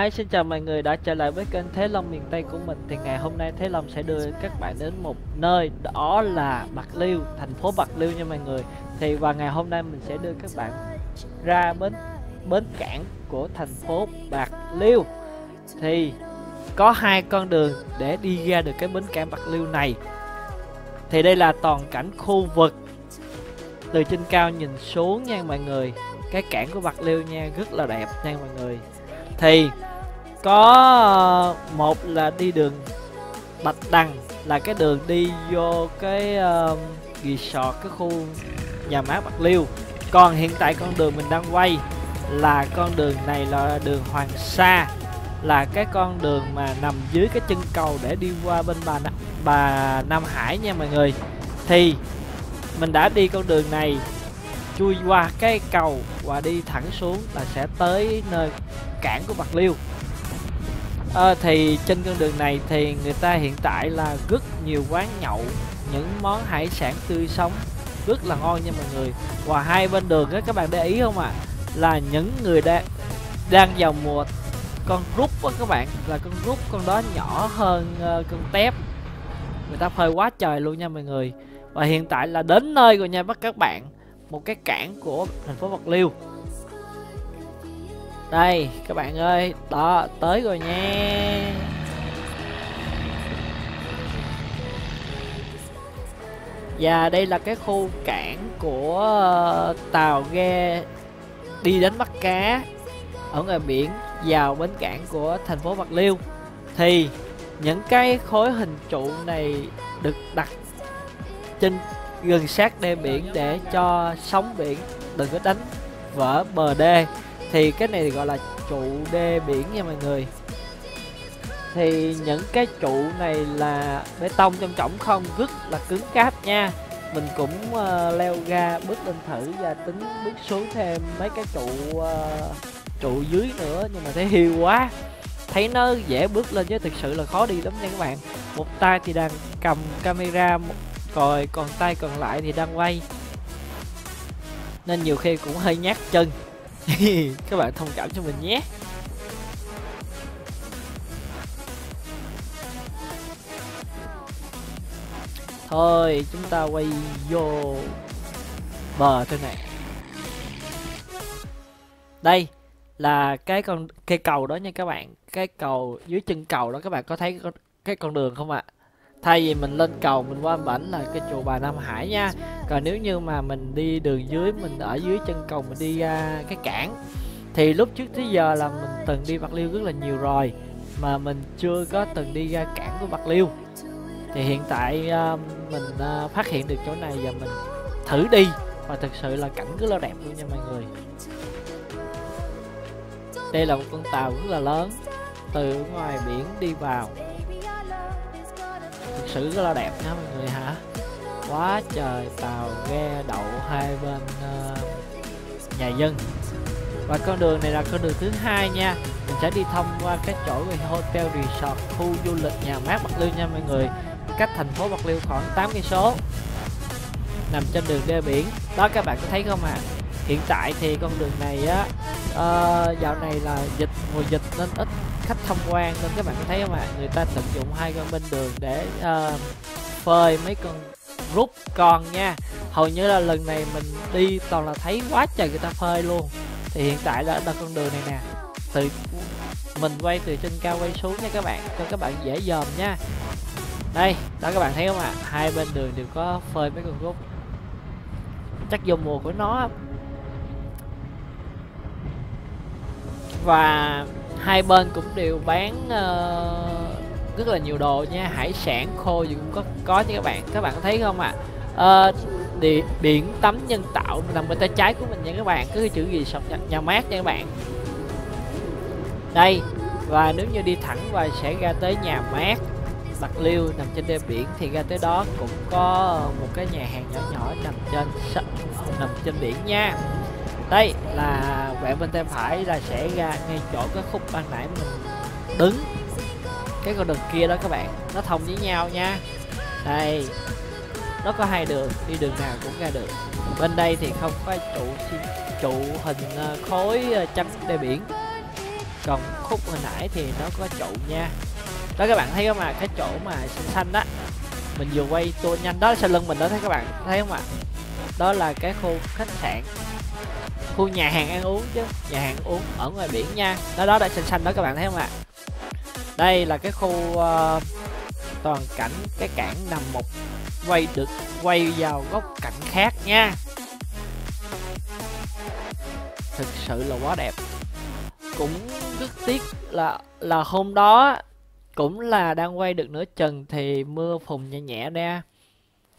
Hi xin chào mọi người đã trở lại với kênh Thế Long miền Tây của mình. Thì ngày hôm nay Thế Long sẽ đưa các bạn đến một nơi đó là Bạc Liêu, thành phố Bạc Liêu nha mọi người. Thì vào ngày hôm nay mình sẽ đưa các bạn ra bến bến cảng của thành phố Bạc Liêu. Thì có hai con đường để đi ra được cái bến cảng Bạc Liêu này. Thì đây là toàn cảnh khu vực. Từ trên cao nhìn xuống nha mọi người. Cái cảng của Bạc Liêu nha rất là đẹp nha mọi người. Thì có một là đi đường bạch đằng là cái đường đi vô cái uh, resort cái khu nhà mát bạc liêu. Còn hiện tại con đường mình đang quay là con đường này là đường hoàng sa là cái con đường mà nằm dưới cái chân cầu để đi qua bên bà bà nam hải nha mọi người. Thì mình đã đi con đường này chui qua cái cầu và đi thẳng xuống là sẽ tới nơi cảng của bạc liêu à, thì trên con đường này thì người ta hiện tại là rất nhiều quán nhậu những món hải sản tươi sống rất là ngon nha mọi người. Và hai bên đường á các bạn để ý không ạ? À? là những người đang đang vào mùa con rút á các bạn là con rút con đó nhỏ hơn uh, con tép. Người ta phơi quá trời luôn nha mọi người. Và hiện tại là đến nơi rồi nha các bạn một cái cảng của thành phố bạc liêu đây, các bạn ơi, đó, tới rồi nha. Và đây là cái khu cảng của ờ, tàu ghe đi đến bắt cá ở ngoài biển vào bến cảng của thành phố bạc liêu. Thì những cái khối hình trụ này được đặt trên gần sát đê biển để cho sóng biển đừng có đánh vỡ bờ đê thì cái này thì gọi là trụ đê biển nha mọi người. Thì những cái trụ này là bê tông trong trọng không rất là cứng cáp nha. Mình cũng uh, leo ra bước lên thử và tính bước xuống thêm mấy cái trụ uh, trụ dưới nữa nhưng mà thấy hiu quá. Thấy nó dễ bước lên chứ thực sự là khó đi lắm nha các bạn. Một tay thì đang cầm camera còi còn tay còn lại thì đang quay. Nên nhiều khi cũng hơi nhát chân. các bạn thông cảm cho mình nhé. Thôi, chúng ta quay vô bờ thôi này đây là cái con cây cầu đó nha các bạn. Cái cầu, dưới chân cầu đó các bạn có thấy cái con đường không ạ? à? Thay vì mình lên cầu mình qua bển là cái chùa bà Nam Hải nha. Còn nếu như mà mình đi đường dưới mình ở dưới chân cầu mình đi ra cái cảng thì lúc trước tới giờ là mình từng đi bạc liêu rất là nhiều rồi mà mình chưa có từng đi ra cảng của bạc liêu. Thì hiện tại uh, mình uh, phát hiện được chỗ này và mình thử đi. Và thực sự là cảnh rất là đẹp luôn nha mọi người. Đây là một con tàu rất là lớn từ ngoài biển đi vào sự rất là đẹp nha mọi người hả? Quá trời tàu ghe đậu hai bên uh, nhà dân. Và con đường này là con đường thứ hai nha. Mình sẽ đi thông qua cái chỗ về hotel resort khu du lịch nhà mát bạc liêu nha mọi người. Cách thành phố bạc liêu khoảng 8 cây số. Nằm trên đường đê biển. Đó các bạn có thấy không ạ? À? hiện tại thì con đường này á uh, dạo này là dịch mùa dịch nên ít khách tham quan nên các bạn có thấy không ạ? Người ta tận dụng hai con bên đường để uh, phơi mấy con rút con nha. Hầu như là lần này mình đi toàn là thấy quá trời người ta phơi luôn. Thì hiện tại là ở con đường này nè. Từ mình quay từ trên cao quay xuống nha các bạn cho các bạn dễ dòm nha. Đây đó các bạn thấy không ạ? À? hai bên đường đều có phơi mấy con rút. Chắc vô mùa của nó. Và hai bên cũng đều bán uh, rất là nhiều đồ nha. Hải sản khô gì cũng có có nha các bạn. Các bạn có thấy không ạ? À? uh, địa, biển tắm nhân tạo nằm bên tay trái của mình nha các bạn. Cứ chữ gì sọc nhà, nhà mát nha các bạn. Đây và nếu như đi thẳng và sẽ ra tới nhà mát bạc liêu nằm trên đê biển. Thì ra tới đó cũng có một cái nhà hàng nhỏ nhỏ nằm trên nằm trên biển nha đây là quẹo bên tay phải là sẽ ra ngay chỗ cái khúc ban nãy mình đứng. Cái con đường kia đó các bạn, nó thông với nhau nha. Đây, nó có hai đường, đi đường nào cũng ra được. Bên đây thì không có trụ trụ hình ờ, khối ờ, trắng đê biển. Còn khúc hồi nãy thì nó có trụ nha. Đó các bạn thấy không ạ? Cái chỗ mà xanh xanh đó. Mình vừa quay tua nhanh, đó sau lưng mình đó, thấy các bạn thấy không ạ? Đó là cái khu khách sạn khu nhà hàng ăn uống chứ. Nhà hàng uống ở ngoài biển nha. Đó đó đã xanh xanh đó các bạn thấy không ạ? Đây là cái khu uh, toàn cảnh cái cảng nằm một quay được quay vào góc cạnh khác nha. Thực sự là quá đẹp. Cũng rất tiếc là là hôm đó cũng là đang quay được nửa chừng thì mưa phùn nhẹ nhẹ ra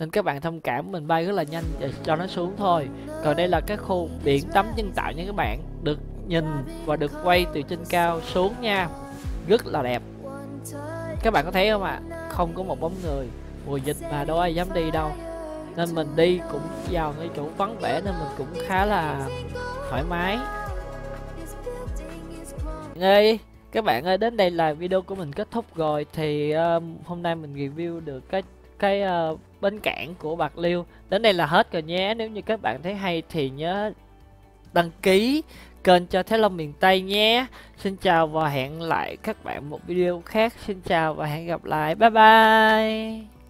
nên các bạn thông cảm mình bay rất là nhanh để cho nó xuống thôi. Còn đây là cái khu biển tắm nhân tạo nha các bạn. Được nhìn và được quay từ trên cao xuống nha. Rất là đẹp. Các bạn có thấy không ạ? À? không có một bóng người. Mùa dịch mà đâu ai dám đi đâu. Nên mình đi cũng vào cái chỗ vắng vẻ nên mình cũng khá là thoải mái. Ơi các bạn ơi đến đây là video của mình kết thúc rồi. Thì um, hôm nay mình review được cái cái uh, bến cảng của bạc liêu. Đến đây là hết rồi nhé. Nếu như các bạn thấy hay thì nhớ đăng ký kênh cho thế Long miền Tây nhé. Xin chào và hẹn lại các bạn một video khác. Xin chào và hẹn gặp lại. Bye bye.